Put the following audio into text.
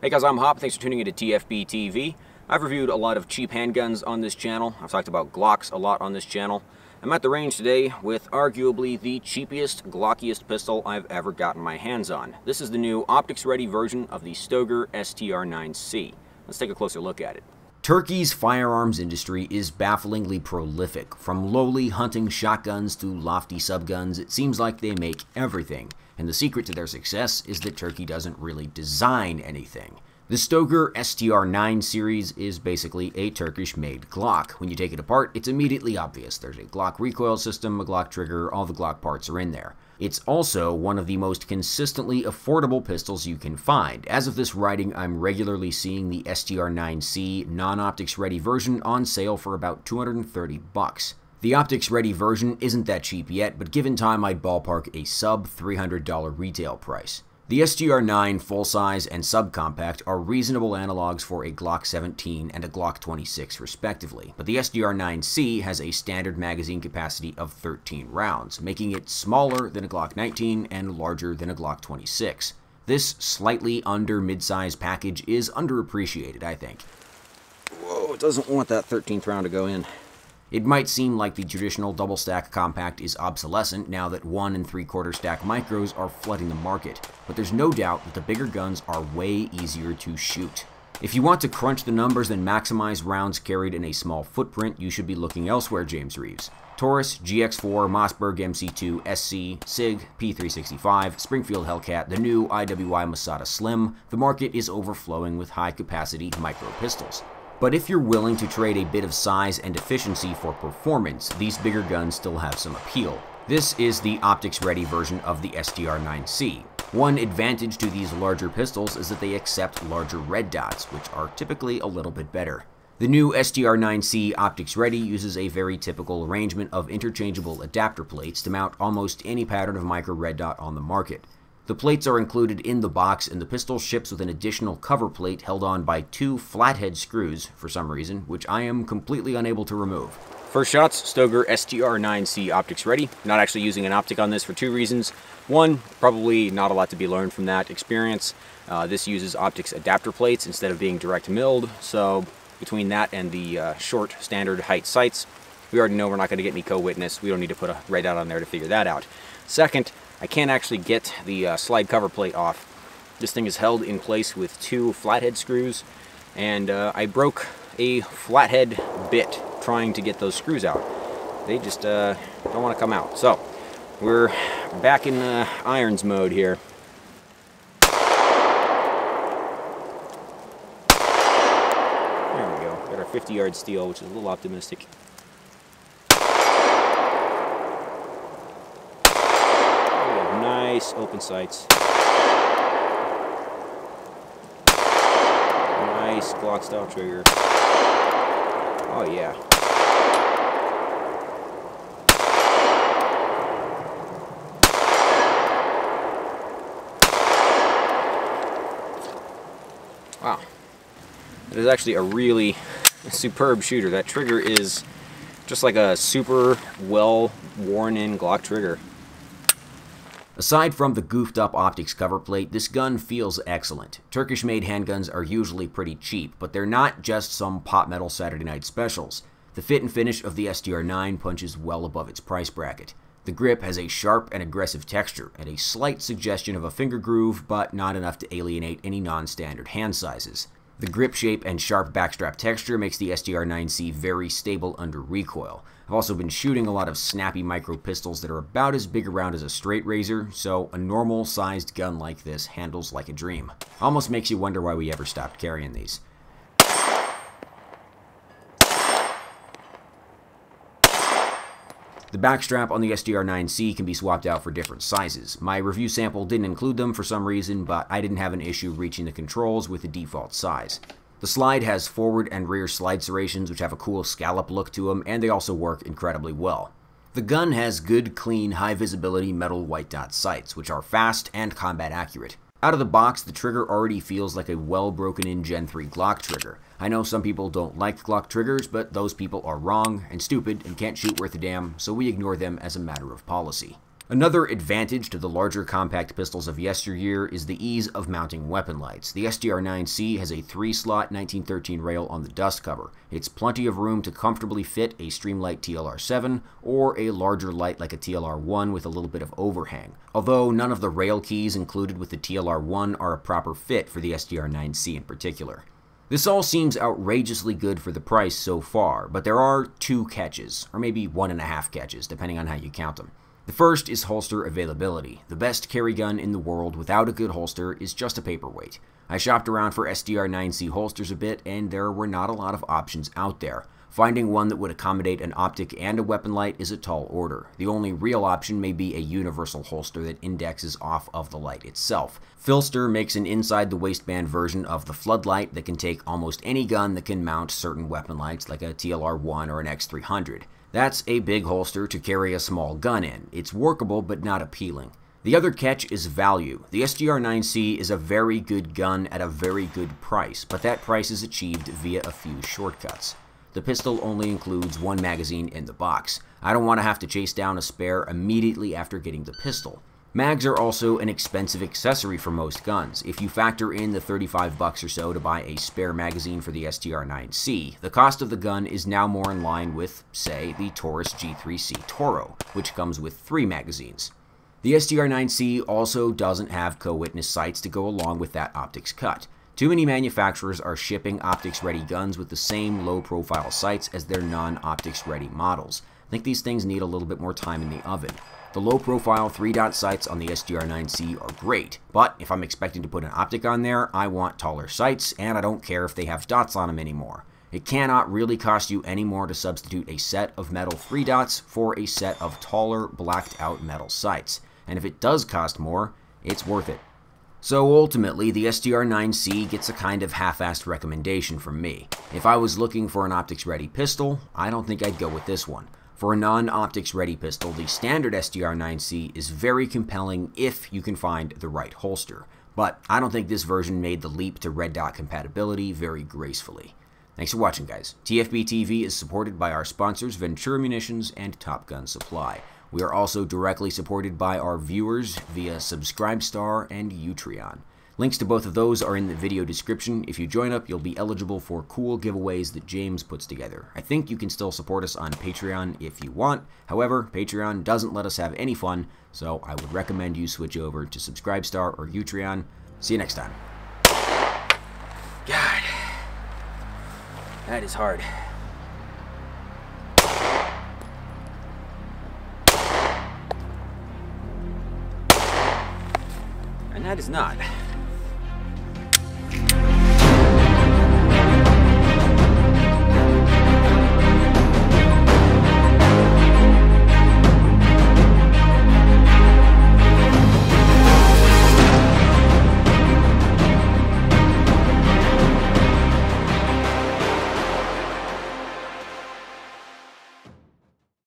Hey guys, I'm Hop. Thanks for tuning into TFB TV. I've reviewed a lot of cheap handguns on this channel. I've talked about Glocks a lot on this channel. I'm at the range today with arguably the cheapest, glockiest pistol I've ever gotten my hands on. This is the new optics-ready version of the Stoeger STR-9C. Let's take a closer look at it. Turkey's firearms industry is bafflingly prolific. From lowly hunting shotguns to lofty subguns, it seems like they make everything and the secret to their success is that Turkey doesn't really design anything. The Stoeger STR-9 series is basically a Turkish-made Glock. When you take it apart, it's immediately obvious. There's a Glock recoil system, a Glock trigger, all the Glock parts are in there. It's also one of the most consistently affordable pistols you can find. As of this writing, I'm regularly seeing the STR-9C non-optics ready version on sale for about 230 bucks. The optics ready version isn't that cheap yet, but given time I'd ballpark a sub $300 retail price. The STR-9 full-size and subcompact are reasonable analogs for a Glock 17 and a Glock 26 respectively, but the STR-9C has a standard magazine capacity of 13 rounds, making it smaller than a Glock 19 and larger than a Glock 26. This slightly under mid-size package is underappreciated, I think. Whoa, it doesn't want that 13th round to go in. It might seem like the traditional double stack compact is obsolescent now that 1 and 3 quarter stack micros are flooding the market, but there's no doubt that the bigger guns are way easier to shoot. If you want to crunch the numbers and maximize rounds carried in a small footprint, you should be looking elsewhere, James Reeves. Taurus, GX4, Mossberg MC2, SC, SIG, P365, Springfield Hellcat, the new IWI Masada Slim, the market is overflowing with high capacity micro pistols. But if you're willing to trade a bit of size and efficiency for performance, these bigger guns still have some appeal. This is the optics-ready version of the STR-9C. One advantage to these larger pistols is that they accept larger red dots, which are typically a little bit better. The new STR-9C Optics Ready uses a very typical arrangement of interchangeable adapter plates to mount almost any pattern of micro red dot on the market. The plates are included in the box, and the pistol ships with an additional cover plate held on by two flathead screws, for some reason, which I am completely unable to remove. First shots, Stoeger STR-9C optics ready. Not actually using an optic on this for two reasons. One, probably not a lot to be learned from that experience. Uh, this uses optics adapter plates instead of being direct milled, so between that and the uh, short standard height sights, we already know we're not going to get any co-witness. We don't need to put a red dot on there to figure that out. Second, I can't actually get the uh, slide cover plate off. This thing is held in place with two flathead screws, and uh, I broke a flathead bit trying to get those screws out. They just uh, don't want to come out. So, we're back in uh, irons mode here. There we go. Got our 50 yard steel, which is a little optimistic. nice open sights. Nice Glock style trigger. Oh yeah. Wow. It is actually a really superb shooter. That trigger is just like a super well worn in Glock trigger. Aside from the goofed up optics cover plate, this gun feels excellent. Turkish made handguns are usually pretty cheap, but they're not just some pot metal Saturday night specials. The fit and finish of the STR9 punches well above its price bracket. The grip has a sharp and aggressive texture, and a slight suggestion of a finger groove, but not enough to alienate any non-standard hand sizes. The grip shape and sharp backstrap texture makes the STR-9C very stable under recoil. I've also been shooting a lot of snappy micro pistols that are about as big around as a straight razor, so a normal sized gun like this handles like a dream. Almost makes you wonder why we ever stopped carrying these. The backstrap on the STR9C can be swapped out for different sizes. My review sample didn't include them for some reason, but I didn't have an issue reaching the controls with the default size. The slide has forward and rear slide serrations which have a cool scallop look to them, and they also work incredibly well. The gun has good, clean, high visibility metal white dot sights, which are fast and combat accurate. Out of the box, the trigger already feels like a well broken in Gen 3 Glock trigger. I know some people don't like Glock triggers, but those people are wrong and stupid and can't shoot worth a damn, so we ignore them as a matter of policy. Another advantage to the larger compact pistols of yesteryear is the ease of mounting weapon lights. The STR-9C has a 3-slot 1913 rail on the dust cover. It's plenty of room to comfortably fit a Streamlight TLR-7 or a larger light like a TLR-1 with a little bit of overhang, although none of the rail keys included with the TLR-1 are a proper fit for the STR-9C in particular. This all seems outrageously good for the price so far, but there are two catches, or maybe one and a half catches, depending on how you count them. The first is holster availability. The best carry gun in the world without a good holster is just a paperweight. I shopped around for STR9C holsters a bit, and there were not a lot of options out there. Finding one that would accommodate an optic and a weapon light is a tall order. The only real option may be a universal holster that indexes off of the light itself. Phlster makes an inside the waistband version of the floodlight that can take almost any gun that can mount certain weapon lights like a TLR-1 or an X300. That's a big holster to carry a small gun in. It's workable but not appealing. The other catch is value. The STR-9C is a very good gun at a very good price, but that price is achieved via a few shortcuts. The pistol only includes one magazine in the box. I don't want to have to chase down a spare immediately after getting the pistol. Mags are also an expensive accessory for most guns. If you factor in the 35 bucks or so to buy a spare magazine for the STR-9C, the cost of the gun is now more in line with, say, the Taurus G3C Toro, which comes with three magazines. The STR-9C also doesn't have co-witness sights to go along with that optics cut. Too many manufacturers are shipping optics-ready guns with the same low-profile sights as their non-optics-ready models. I think these things need a little bit more time in the oven. The low-profile 3-dot sights on the STR-9C are great, but if I'm expecting to put an optic on there, I want taller sights, and I don't care if they have dots on them anymore. It cannot really cost you any more to substitute a set of metal 3 dots for a set of taller, blacked-out metal sights. And if it does cost more, it's worth it. So ultimately, the STR-9C gets a kind of half-assed recommendation from me. If I was looking for an optics-ready pistol, I don't think I'd go with this one. For a non-optics ready pistol, the standard STR-9C is very compelling if you can find the right holster, but I don't think this version made the leap to red dot compatibility very gracefully. Thanks for watching, guys. TFB TV is supported by our sponsors Ventura Munitions and Top Gun Supply. We are also directly supported by our viewers via Subscribestar and Utreon. Links to both of those are in the video description. If you join up, you'll be eligible for cool giveaways that James puts together. I think you can still support us on Patreon if you want. However, Patreon doesn't let us have any fun, so I would recommend you switch over to Subscribestar or Utreon. See you next time. God, that is hard. And that is not.